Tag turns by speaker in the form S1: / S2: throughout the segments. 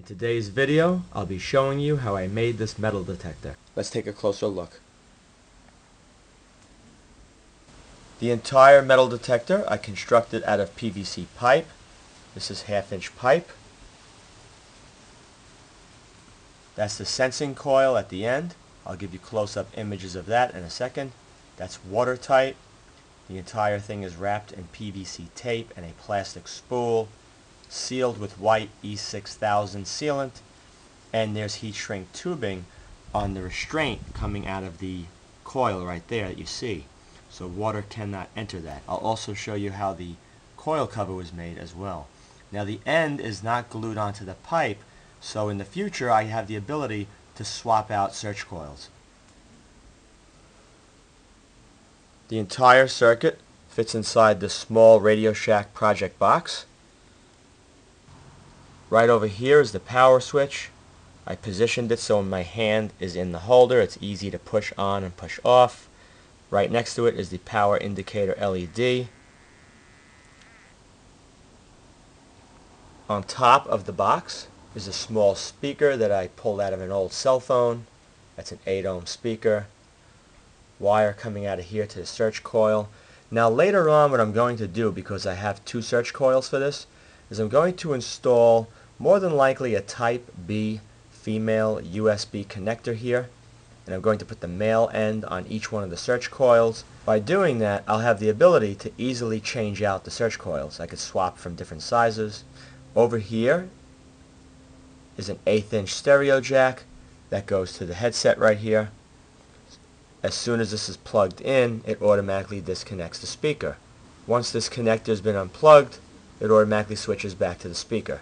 S1: In today's video, I'll be showing you how I made this metal detector. Let's take a closer look. The entire metal detector I constructed out of PVC pipe. This is half inch pipe. That's the sensing coil at the end. I'll give you close-up images of that in a second. That's watertight. The entire thing is wrapped in PVC tape and a plastic spool sealed with white E6000 sealant and there's heat shrink tubing on the restraint coming out of the coil right there that you see so water cannot enter that. I'll also show you how the coil cover was made as well. Now the end is not glued onto the pipe so in the future I have the ability to swap out search coils. The entire circuit fits inside this small Radio Shack project box. Right over here is the power switch. I positioned it so my hand is in the holder. It's easy to push on and push off. Right next to it is the power indicator LED. On top of the box is a small speaker that I pulled out of an old cell phone. That's an 8 ohm speaker. Wire coming out of here to the search coil. Now later on what I'm going to do, because I have two search coils for this, is I'm going to install more than likely a type B female USB connector here and I'm going to put the male end on each one of the search coils. By doing that I'll have the ability to easily change out the search coils. I could swap from different sizes. Over here is an eighth inch stereo jack that goes to the headset right here. As soon as this is plugged in it automatically disconnects the speaker. Once this connector has been unplugged it automatically switches back to the speaker.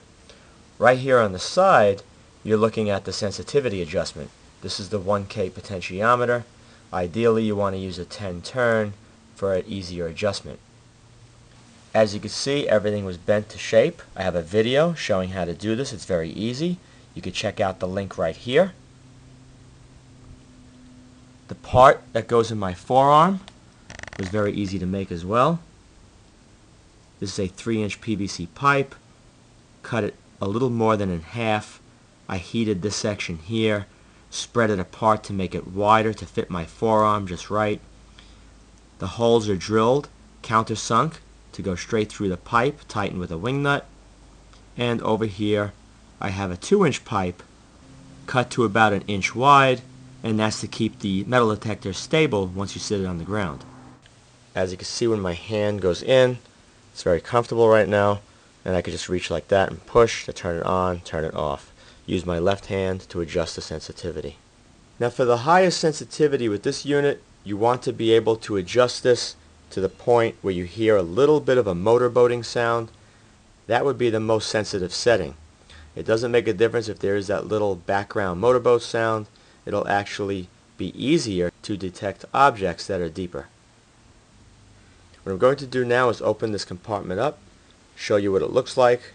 S1: Right here on the side, you're looking at the sensitivity adjustment. This is the 1K potentiometer. Ideally, you want to use a 10 turn for an easier adjustment. As you can see, everything was bent to shape. I have a video showing how to do this. It's very easy. You can check out the link right here. The part that goes in my forearm was very easy to make as well. This is a 3 inch PVC pipe. Cut it a little more than in half. I heated this section here, spread it apart to make it wider to fit my forearm just right. The holes are drilled, countersunk to go straight through the pipe, tightened with a wing nut. And over here I have a 2 inch pipe cut to about an inch wide and that's to keep the metal detector stable once you sit it on the ground. As you can see when my hand goes in, it's very comfortable right now and I could just reach like that and push to turn it on, turn it off. Use my left hand to adjust the sensitivity. Now for the highest sensitivity with this unit, you want to be able to adjust this to the point where you hear a little bit of a motorboating sound. That would be the most sensitive setting. It doesn't make a difference if there is that little background motorboat sound. It'll actually be easier to detect objects that are deeper. What I'm going to do now is open this compartment up show you what it looks like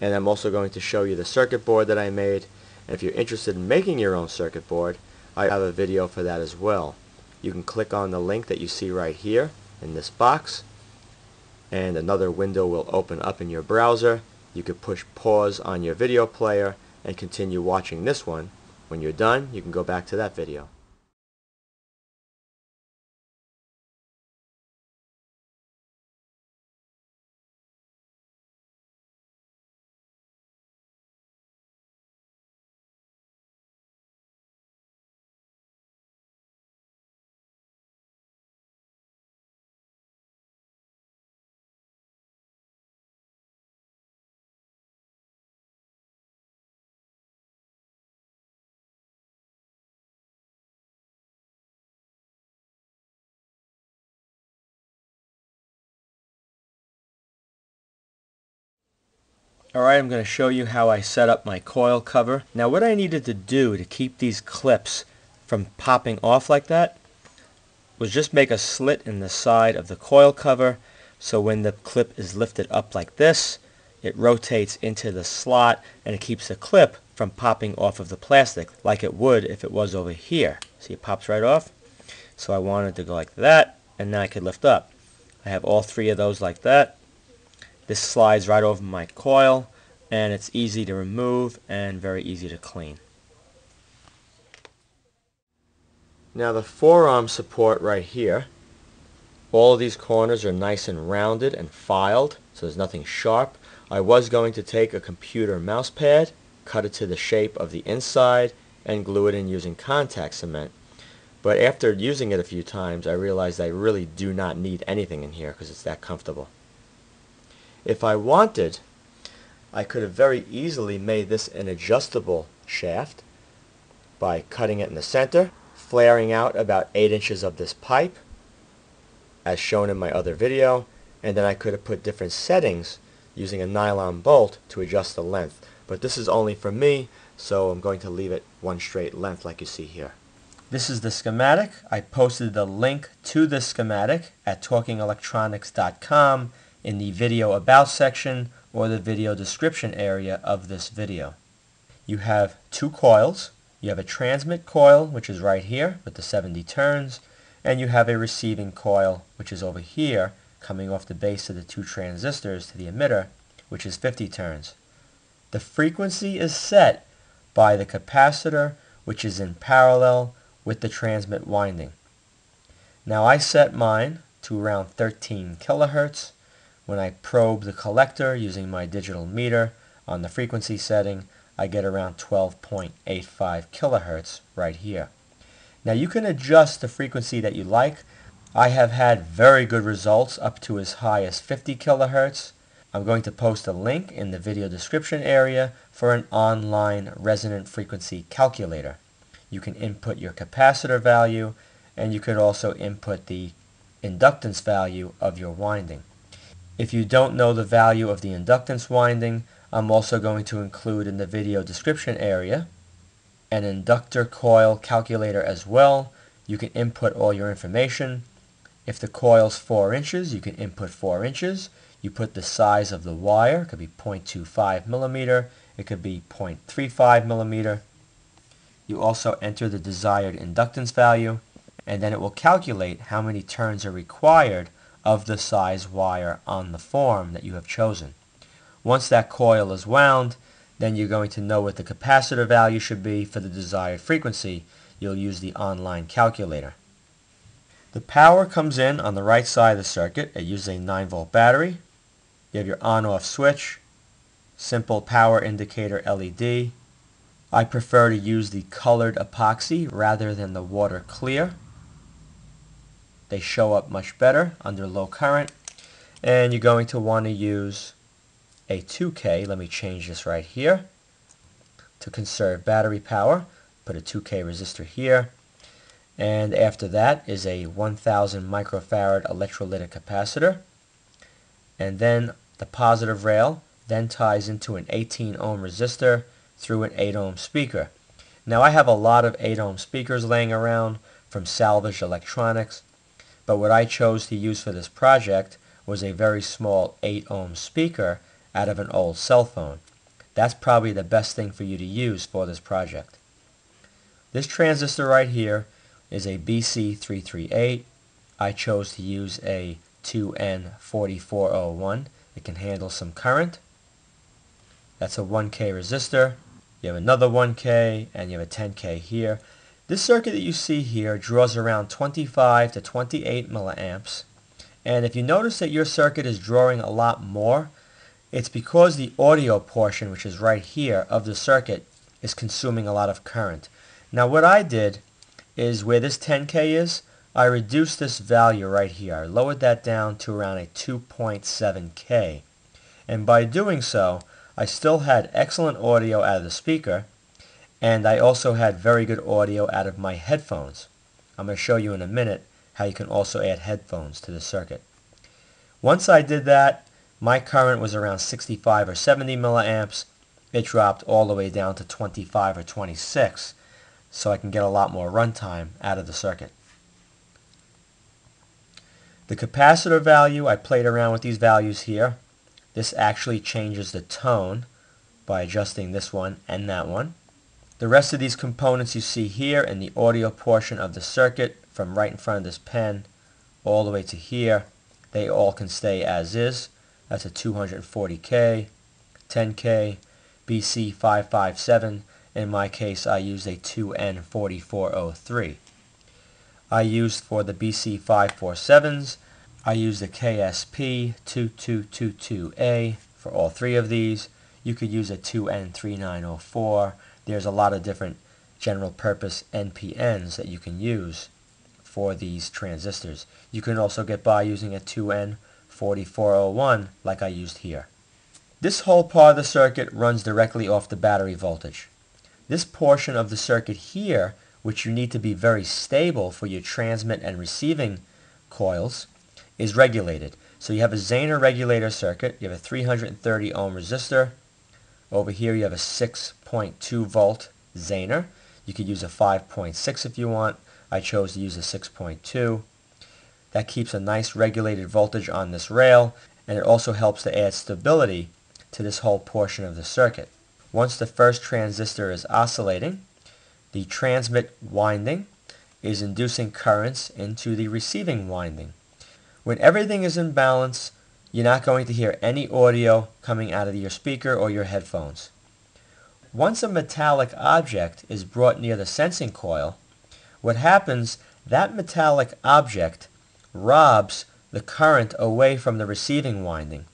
S1: and I'm also going to show you the circuit board that I made. And if you're interested in making your own circuit board I have a video for that as well. You can click on the link that you see right here in this box and another window will open up in your browser. You could push pause on your video player and continue watching this one. When you're done you can go back to that video Alright, I'm going to show you how I set up my coil cover. Now what I needed to do to keep these clips from popping off like that was just make a slit in the side of the coil cover so when the clip is lifted up like this it rotates into the slot and it keeps the clip from popping off of the plastic like it would if it was over here. See it pops right off? So I wanted to go like that and now I could lift up. I have all three of those like that this slides right over my coil and it's easy to remove and very easy to clean. Now the forearm support right here, all of these corners are nice and rounded and filed, so there's nothing sharp. I was going to take a computer mouse pad, cut it to the shape of the inside, and glue it in using contact cement. But after using it a few times, I realized I really do not need anything in here because it's that comfortable. If I wanted, I could have very easily made this an adjustable shaft by cutting it in the center, flaring out about 8 inches of this pipe, as shown in my other video, and then I could have put different settings using a nylon bolt to adjust the length. But this is only for me, so I'm going to leave it one straight length like you see here. This is the schematic. I posted the link to this schematic at talkingelectronics.com in the video about section or the video description area of this video. You have two coils. You have a transmit coil, which is right here with the 70 turns, and you have a receiving coil, which is over here, coming off the base of the two transistors to the emitter, which is 50 turns. The frequency is set by the capacitor, which is in parallel with the transmit winding. Now I set mine to around 13 kilohertz. When I probe the collector using my digital meter on the frequency setting, I get around 12.85 kilohertz right here. Now you can adjust the frequency that you like. I have had very good results up to as high as 50 kilohertz. I'm going to post a link in the video description area for an online resonant frequency calculator. You can input your capacitor value and you could also input the inductance value of your winding. If you don't know the value of the inductance winding, I'm also going to include in the video description area an inductor coil calculator as well. You can input all your information. If the coil's 4 inches, you can input 4 inches. You put the size of the wire, it could be 0.25 millimeter, it could be 0.35 millimeter. You also enter the desired inductance value, and then it will calculate how many turns are required of the size wire on the form that you have chosen. Once that coil is wound, then you're going to know what the capacitor value should be for the desired frequency. You'll use the online calculator. The power comes in on the right side of the circuit. It uses a 9 volt battery. You have your on off switch, simple power indicator LED, I prefer to use the colored epoxy rather than the water clear. They show up much better under low current. And you're going to want to use a 2K. Let me change this right here. To conserve battery power, put a 2K resistor here. And after that is a 1000 microfarad electrolytic capacitor. And then the positive rail then ties into an 18 ohm resistor through an 8 ohm speaker. Now I have a lot of 8 ohm speakers laying around from salvaged electronics, but what I chose to use for this project was a very small 8 ohm speaker out of an old cell phone. That's probably the best thing for you to use for this project. This transistor right here is a BC338. I chose to use a 2N4401. It can handle some current. That's a 1K resistor. You have another 1K and you have a 10K here. This circuit that you see here draws around 25 to 28 milliamps. And if you notice that your circuit is drawing a lot more, it's because the audio portion, which is right here, of the circuit is consuming a lot of current. Now what I did is where this 10K is, I reduced this value right here. I lowered that down to around a 2.7K. And by doing so, I still had excellent audio out of the speaker, and I also had very good audio out of my headphones. I'm going to show you in a minute how you can also add headphones to the circuit. Once I did that, my current was around 65 or 70 milliamps. It dropped all the way down to 25 or 26, so I can get a lot more runtime out of the circuit. The capacitor value, I played around with these values here. This actually changes the tone by adjusting this one and that one. The rest of these components you see here in the audio portion of the circuit from right in front of this pen all the way to here, they all can stay as is. That's a 240K, 10K BC557. In my case, I used a 2N4403. I used for the BC547s, I used the KSP2222A for all three of these. You could use a 2N3904. There's a lot of different general purpose NPNs that you can use for these transistors. You can also get by using a 2N4401 like I used here. This whole part of the circuit runs directly off the battery voltage. This portion of the circuit here, which you need to be very stable for your transmit and receiving coils, is regulated. So you have a Zener regulator circuit, you have a 330 ohm resistor, over here you have a 6.2 volt Zener. You could use a 5.6 if you want. I chose to use a 6.2. That keeps a nice regulated voltage on this rail and it also helps to add stability to this whole portion of the circuit. Once the first transistor is oscillating, the transmit winding is inducing currents into the receiving winding. When everything is in balance, you're not going to hear any audio coming out of your speaker or your headphones. Once a metallic object is brought near the sensing coil, what happens, that metallic object robs the current away from the receiving winding.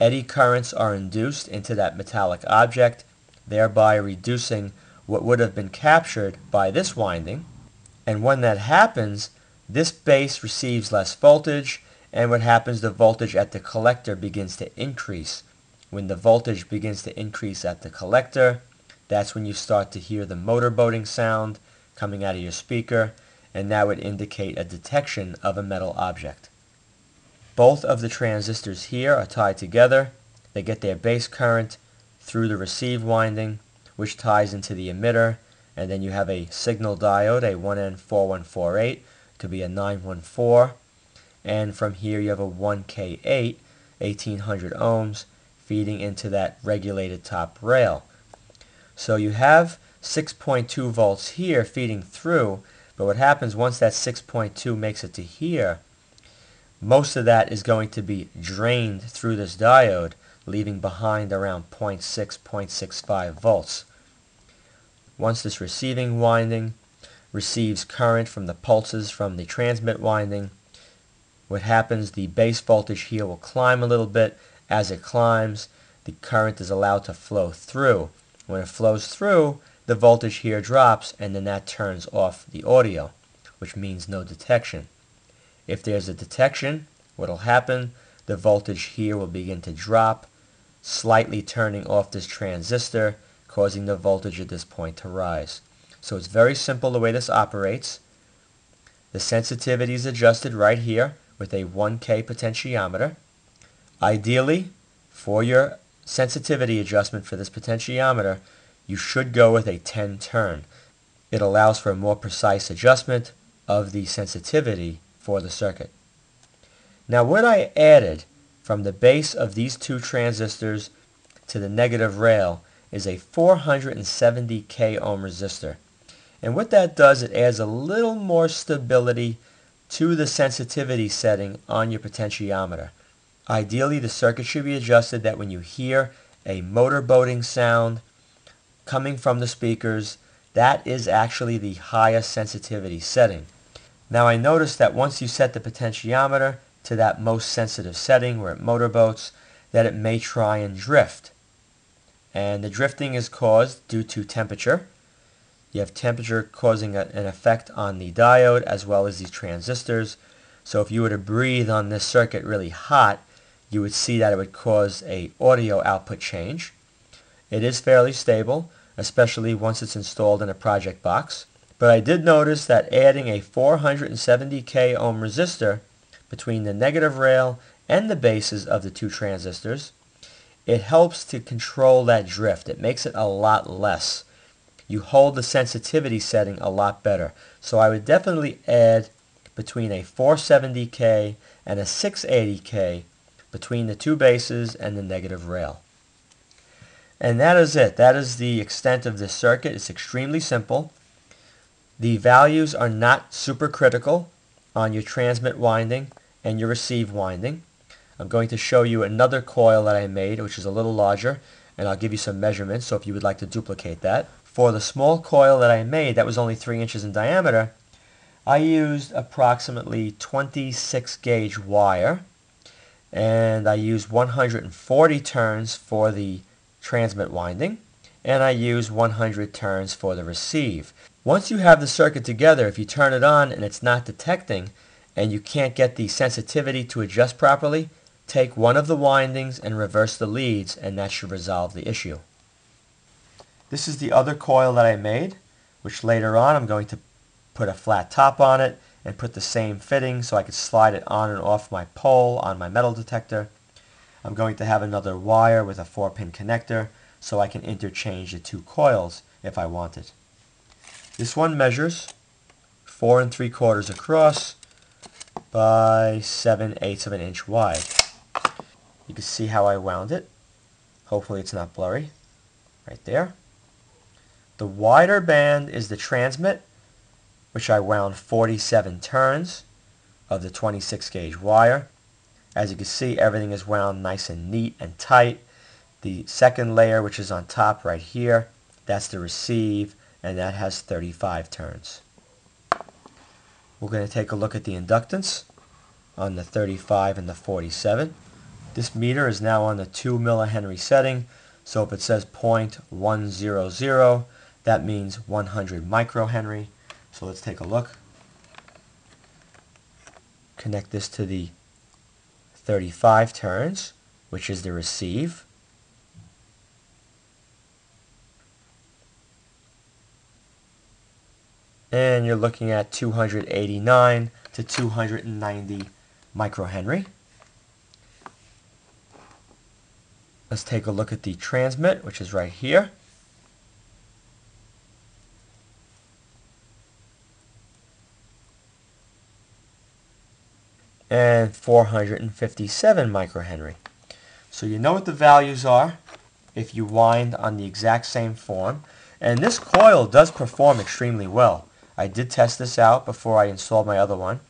S1: Eddy currents are induced into that metallic object, thereby reducing what would have been captured by this winding. And when that happens, this base receives less voltage and what happens, the voltage at the collector begins to increase. When the voltage begins to increase at the collector, that's when you start to hear the motor boating sound coming out of your speaker, and that would indicate a detection of a metal object. Both of the transistors here are tied together. They get their base current through the receive winding, which ties into the emitter, and then you have a signal diode, a 1N4148, to be a 914, and from here you have a 1K8, 1800 ohms, feeding into that regulated top rail. So you have 6.2 volts here feeding through, but what happens once that 6.2 makes it to here, most of that is going to be drained through this diode, leaving behind around 0.6, 0.65 volts. Once this receiving winding receives current from the pulses from the transmit winding, what happens, the base voltage here will climb a little bit. As it climbs, the current is allowed to flow through. When it flows through, the voltage here drops and then that turns off the audio, which means no detection. If there's a detection, what will happen, the voltage here will begin to drop, slightly turning off this transistor, causing the voltage at this point to rise. So it's very simple the way this operates. The sensitivity is adjusted right here with a 1K potentiometer. Ideally, for your sensitivity adjustment for this potentiometer, you should go with a 10 turn. It allows for a more precise adjustment of the sensitivity for the circuit. Now what I added from the base of these two transistors to the negative rail is a 470 k ohm resistor. And what that does, it adds a little more stability to the sensitivity setting on your potentiometer. Ideally, the circuit should be adjusted that when you hear a motor boating sound coming from the speakers, that is actually the highest sensitivity setting. Now I noticed that once you set the potentiometer to that most sensitive setting where it motorboats, that it may try and drift. And the drifting is caused due to temperature. You have temperature causing a, an effect on the diode as well as these transistors. So if you were to breathe on this circuit really hot, you would see that it would cause a audio output change. It is fairly stable, especially once it's installed in a project box. But I did notice that adding a 470k ohm resistor between the negative rail and the bases of the two transistors, it helps to control that drift. It makes it a lot less you hold the sensitivity setting a lot better. So I would definitely add between a 470K and a 680K between the two bases and the negative rail. And that is it. That is the extent of this circuit. It's extremely simple. The values are not supercritical on your transmit winding and your receive winding. I'm going to show you another coil that I made, which is a little larger, and I'll give you some measurements so if you would like to duplicate that. For the small coil that I made that was only 3 inches in diameter, I used approximately 26 gauge wire and I used 140 turns for the transmit winding and I used 100 turns for the receive. Once you have the circuit together, if you turn it on and it's not detecting and you can't get the sensitivity to adjust properly, take one of the windings and reverse the leads and that should resolve the issue. This is the other coil that I made, which later on I'm going to put a flat top on it and put the same fitting so I could slide it on and off my pole on my metal detector. I'm going to have another wire with a 4-pin connector so I can interchange the two coils if I wanted. This one measures 4 and 3 quarters across by 7 eighths of an inch wide. You can see how I wound it. Hopefully it's not blurry. Right there. The wider band is the transmit which I wound 47 turns of the 26 gauge wire. As you can see, everything is wound nice and neat and tight. The second layer, which is on top right here, that's the receive, and that has 35 turns. We're going to take a look at the inductance on the 35 and the 47. This meter is now on the 2 millihenry setting, so if it says 0.100, that means 100 microhenry. So let's take a look. Connect this to the 35 turns, which is the receive. And you're looking at 289 to 290 microhenry. Let's take a look at the transmit, which is right here. And 457 microhenry. So you know what the values are if you wind on the exact same form. And this coil does perform extremely well. I did test this out before I installed my other one.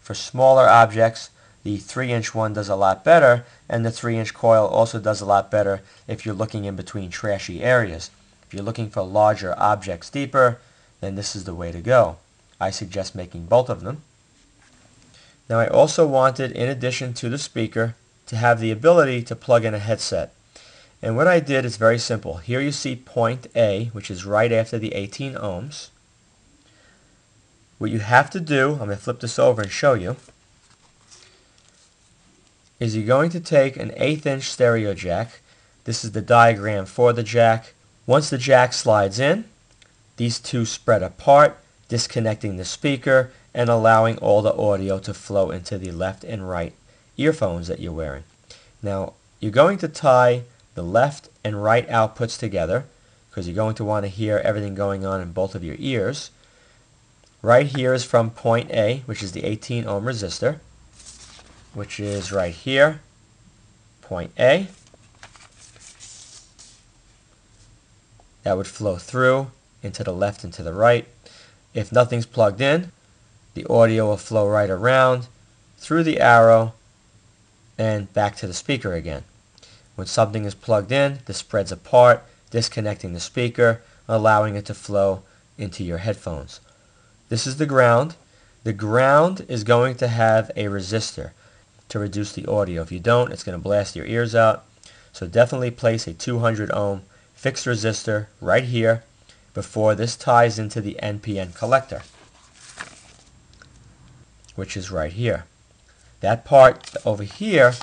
S1: For smaller objects, the 3-inch one does a lot better, and the 3-inch coil also does a lot better if you're looking in between trashy areas. If you're looking for larger objects deeper, then this is the way to go. I suggest making both of them. Now I also wanted, in addition to the speaker, to have the ability to plug in a headset. And what I did is very simple. Here you see point A, which is right after the 18 ohms. What you have to do, I'm going to flip this over and show you, is you're going to take an eighth inch stereo jack. This is the diagram for the jack. Once the jack slides in, these two spread apart, disconnecting the speaker and allowing all the audio to flow into the left and right earphones that you're wearing. Now, you're going to tie the left and right outputs together because you're going to want to hear everything going on in both of your ears. Right here is from point A, which is the 18 ohm resistor, which is right here, point A. That would flow through into the left and to the right. If nothing's plugged in, the audio will flow right around through the arrow and back to the speaker again. When something is plugged in, this spreads apart, disconnecting the speaker, allowing it to flow into your headphones. This is the ground. The ground is going to have a resistor to reduce the audio. If you don't, it's going to blast your ears out. So definitely place a 200 ohm fixed resistor right here before this ties into the NPN collector which is right here. That part over here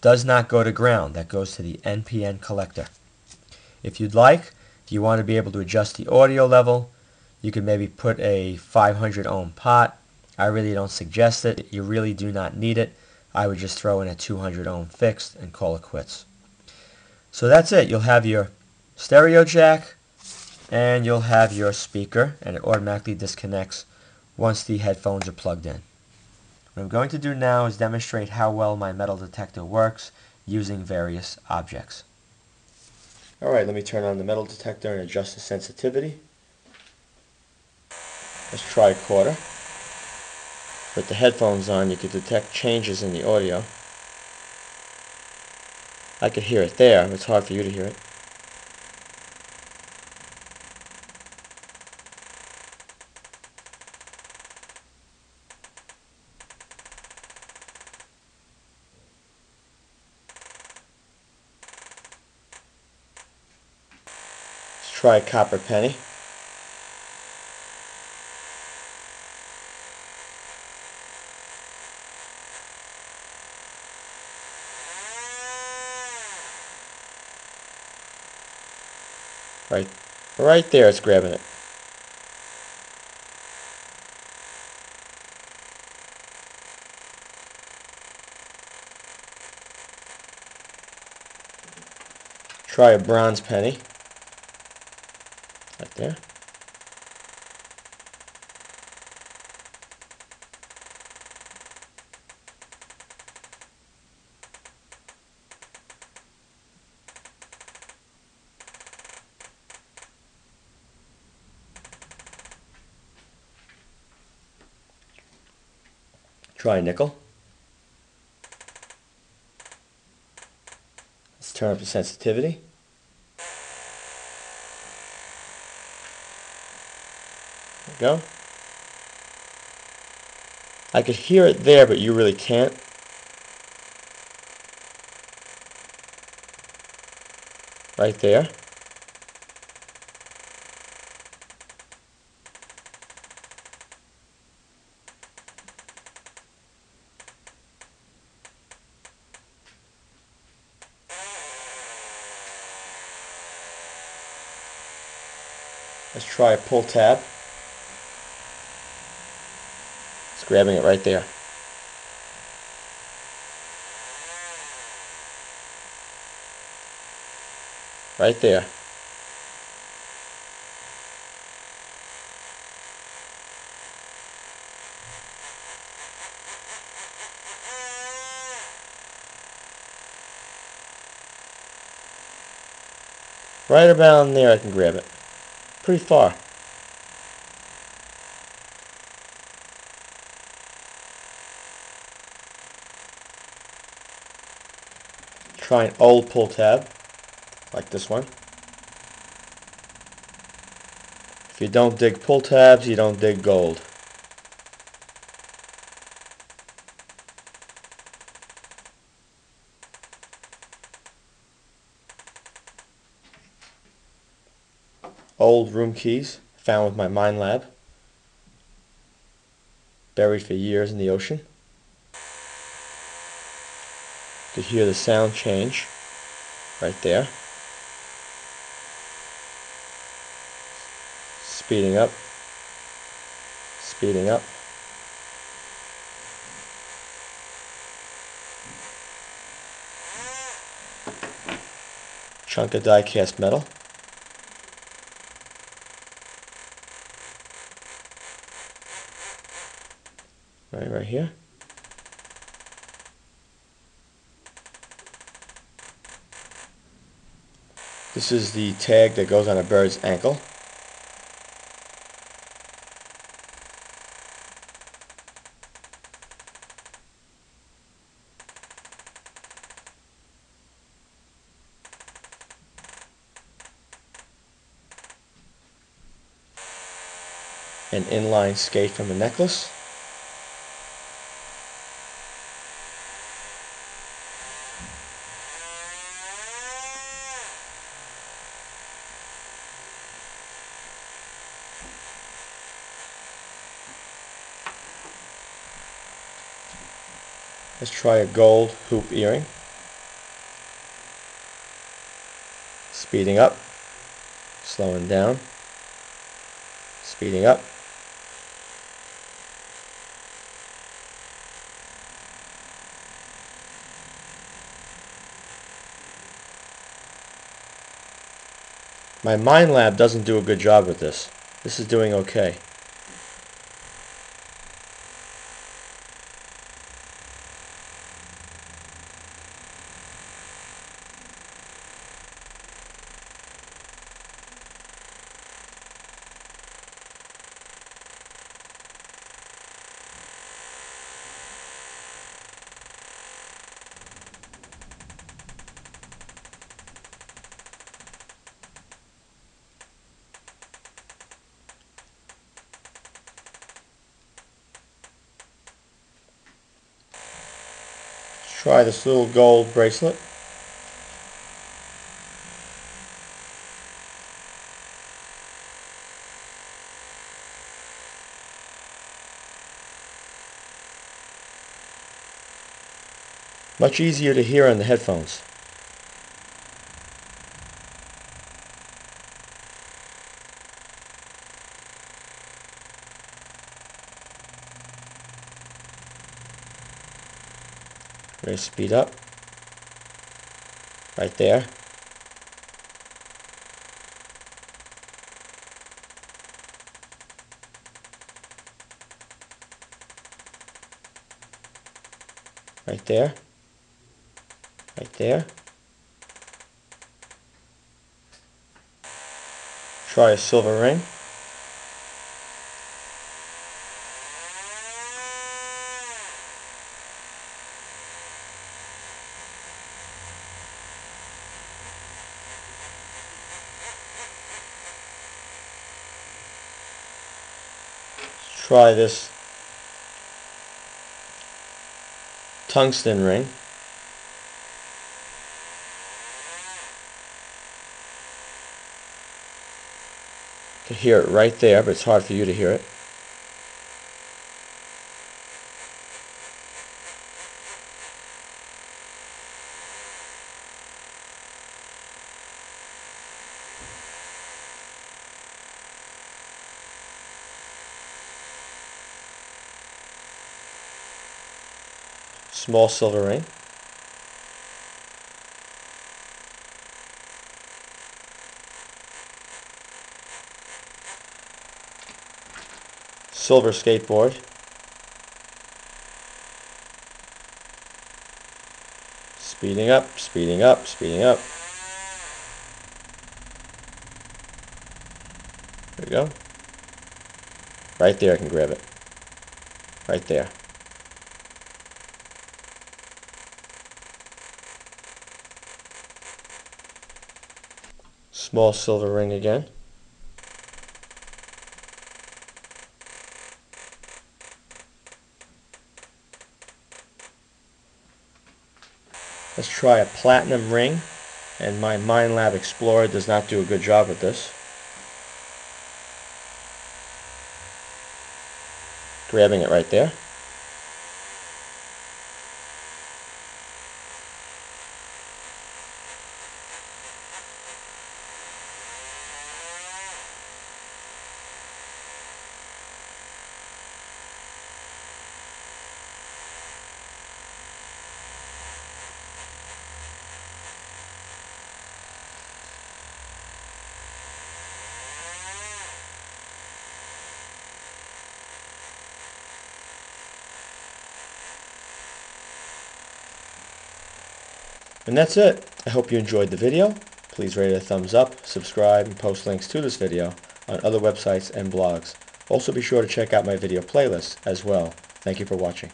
S1: does not go to ground. That goes to the NPN collector. If you'd like, if you want to be able to adjust the audio level, you can maybe put a 500 ohm pot. I really don't suggest it. You really do not need it. I would just throw in a 200 ohm fixed and call it quits. So that's it. You'll have your stereo jack and you'll have your speaker and it automatically disconnects once the headphones are plugged in. What I'm going to do now is demonstrate how well my metal detector works using various objects. Alright, let me turn on the metal detector and adjust the sensitivity. Let's try a quarter. With the headphones on, you can detect changes in the audio. I could hear it there, it's hard for you to hear it. A copper penny. Right, right there it's grabbing it. Try a bronze penny. There. Try nickel. Let's turn up the sensitivity. There we go. I could hear it there, but you really can't. Right there. Let's try a pull tab. It's grabbing it right there. Right there. Right about there I can grab it. Pretty far. Try an old pull tab, like this one. If you don't dig pull tabs, you don't dig gold. Old room keys, found with my Minelab, Buried for years in the ocean. You could hear the sound change right there. Speeding up. Speeding up. Chunk of die cast metal. Right, right here. This is the tag that goes on a bird's ankle. An inline skate from a necklace. Let's try a gold hoop earring. Speeding up, slowing down, speeding up. My Minelab doesn't do a good job with this. This is doing okay. try this little gold bracelet. Much easier to hear on the headphones. Ready to speed up. Right there. Right there. Right there. Try a silver ring. Try this tungsten ring. You can hear it right there, but it's hard for you to hear it. Small silver ring. Silver skateboard. Speeding up, speeding up, speeding up. There we go. Right there I can grab it. Right there. Small silver ring again. Let's try a platinum ring and my Minelab Explorer does not do a good job with this. Grabbing it right there. And that's it. I hope you enjoyed the video. Please rate it a thumbs up, subscribe, and post links to this video on other websites and blogs. Also be sure to check out my video playlist as well. Thank you for watching.